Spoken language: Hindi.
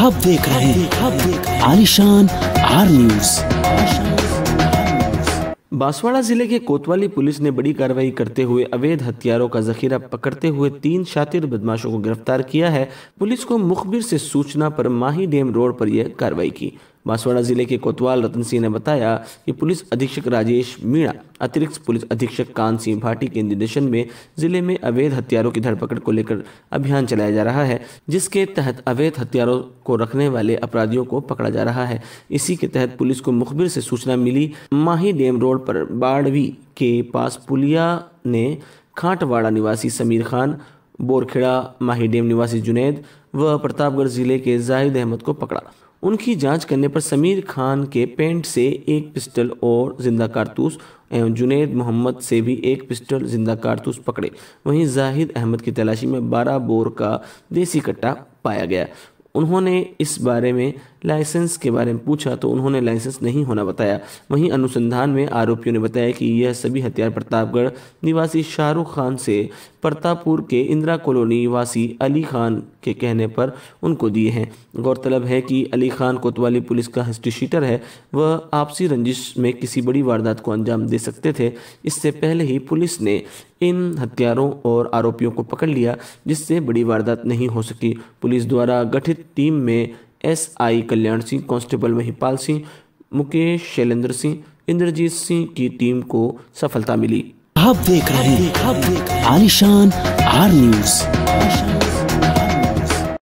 आप देख रहे हैं आलिशान आर न्यूज़। बांसवाड़ा ज़िले के कोतवाली पुलिस ने बड़ी कार्रवाई करते हुए अवैध हथियारों का जखीरा पकड़ते हुए तीन शातिर बदमाशों को गिरफ़्तार किया है। पुलिस को मुखबिर से सूचना पर माही डेम रोड पर यह कार्रवाई की। बांसवाड़ा ज़िले के कोतवाल रतन सिंह ने बताया कि पुलिस अधीक्षक राजेश मीणा, अतिरिक्त पुलिस अधीक्षक कान सिंह भाटी के निर्देशन में ज़िले में अवैध हथियारों की धरपकड़ को लेकर अभियान चलाया जा रहा है, जिसके तहत अवैध हथियारों को रखने वाले अपराधियों को पकड़ा जा रहा है। इसी के तहत पुलिस को मुखबिर से सूचना मिली, माही डैम रोड पर बाड़वी के पास पुलिया ने खाटवाड़ा निवासी समीर खान, बोरखेड़ा माही डैम निवासी जुनेद व प्रतापगढ़ ज़िले के जाहिद अहमद को पकड़ा। उनकी जाँच करने पर समीर खान के पेंट से एक पिस्टल और ज़िंदा कारतूस एवं जुनेद मोहम्मद से भी एक पिस्टल ज़िंदा कारतूस पकड़े। वहीं जाहिद अहमद की तलाशी में 12 बोर का देसी कट्टा पाया गया। उन्होंने इस बारे में लाइसेंस के बारे में पूछा तो उन्होंने लाइसेंस नहीं होना बताया। वहीं अनुसंधान में आरोपियों ने बताया कि यह सभी हथियार प्रतापगढ़ निवासी शाहरुख खान से प्रतापपुर के इंदिरा कॉलोनी निवासी अली खान के कहने पर उनको दिए हैं। गौरतलब है कि अली खान कोतवाली पुलिस का हिस्ट्री शीटर है। वह आपसी रंजिश में किसी बड़ी वारदात को अंजाम दे सकते थे। इससे पहले ही पुलिस ने इन हथियारों और आरोपियों को पकड़ लिया, जिससे बड़ी वारदात नहीं हो सकी। पुलिस द्वारा गठित टीम में S I Kalyan Singh, constable Mahipal Singh, Mukesh Shailendra Singh, Indrajeet Singh की टीम को सफलता मिली। आप देख रहे हैं आलिशान आर न्यूज़।